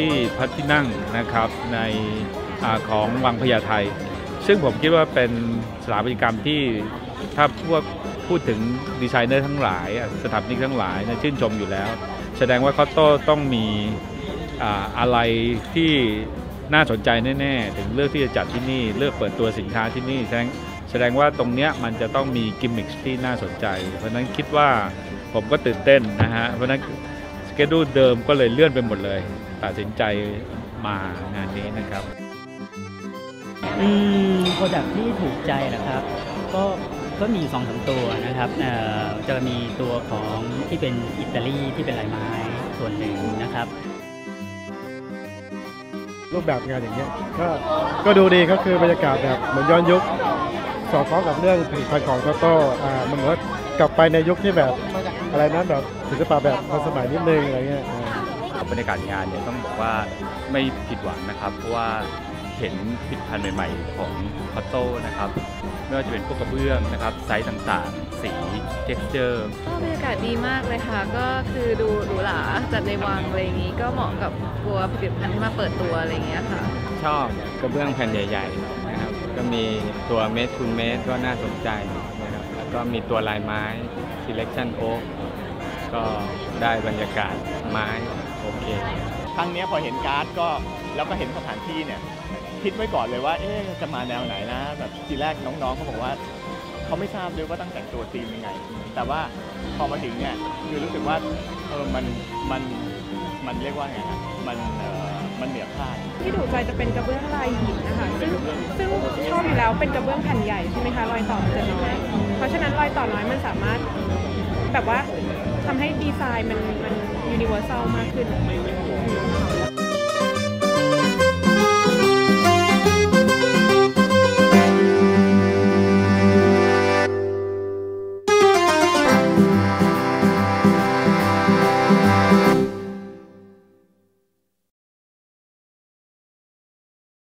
ที่พัทที่นั่งนะครับในอของวังพญาไทซึ่งผมคิดว่าเป็นสถาปัตยกรรมที่ถ้าพวกพูดถึงดีไซเนอร์ทั้งหลาย สถาปนิกทั้งหลายนะชื่นชมอยู่แล้ว แสดงว่าเขาโต้ต้องมีอะไรที่น่าสนใจแน่ๆ ถึงเลือกที่จะจัดที่นี่เลือกเปิดตัวสินค้าที่นี่แสดงแสดงว่าตรงเนี้ยมันจะต้องมีกิมมิคที่น่าสนใจ เพราะนั้นคิดว่าผมก็ตื่นเต้นนะฮะเพราะฉะนั้นสเกดูเดิมก็เลยเลื่อนไปหมดเลย ตัดสินใจมางานนี้นะครับ อืมโปรดักที่ถูกใจนะครับ ก็ก็มีสองสามตัวนะครับเอ่อจะมีตัวของที่เป็นอิตาลีที่เป็นลายไม้ส่วนหนึ่งนะครับ รูปแบบงานอย่างเงี้ยก็ก็ดูดีก็คือบรรยากาศแบบเหมือนย้อนยุคสอดคล้องกับเรื่องผลิตภัณฑ์ของคอตโต้อ่ามันเหมือนว่ากลับไปในยุคที่แบบอะไรนั้นแบบศิลปะแบบทันสมัยนิดนึงอะไรเงี้ย อ่าบรรยากาศงานเนี่ยต้องบอกว่าไม่ผิดหวังนะครับ เพราะว่าเห็นผลิตภัณฑ์ใหม่ ๆ ของคอตโต้นะครับไม่ว่าจะเป็นพวกกระเบื้องนะครับไซส์ต่างๆ สี textureก็บรรยากาศดีมากเลยค่ะ ก็คือดูหรูหราจัดในวังอะไรอย่างนี้ ก็เหมาะกับตัวผลิตภัณฑ์ที่มาเปิดตัวอะไรอย่างเงี้ยค่ะ ชอบกระเบื้องแผ่นใหญ่ ๆ นะครับ ก็มีตัวเมตรคูณเมตรก็น่าสนใจนะครับแล้วก็มีตัวลายไม้ selection oak ก็ได้บรรยากาศไม้โอเค ครั้งเนี้ยพอเห็นการ์ดก็แล้วก็เห็นสถานที่เนี่ยคิดไว้ก่อนเลยว่าเอ๊ะจะมาแนวไหนนะแบบทีแรกน้องๆเขาบอกว่าเขาไม่ทราบด้วยว่าต้องแต่งตัวธีมยังไง แต่ว่าพอมาถึงเนี่ยคือรู้สึกว่าเออมันมันมันเรียกว่าไงฮะมันเออมันเหนือคาด ที่ถูกใจจะเป็นกระเบื้องลายหินนะคะซึ่งซึ่งชอบอยู่แล้วเป็นกระเบื้องแผ่นใหญ่ใช่ไหมคะรอยต่อมันจะน้อย เพราะฉะนั้นรอยต่อน้อยมันสามารถแบบว่า ทำให้ดีไซน์มันมันยูนิเวอร์แซลมากขึ้น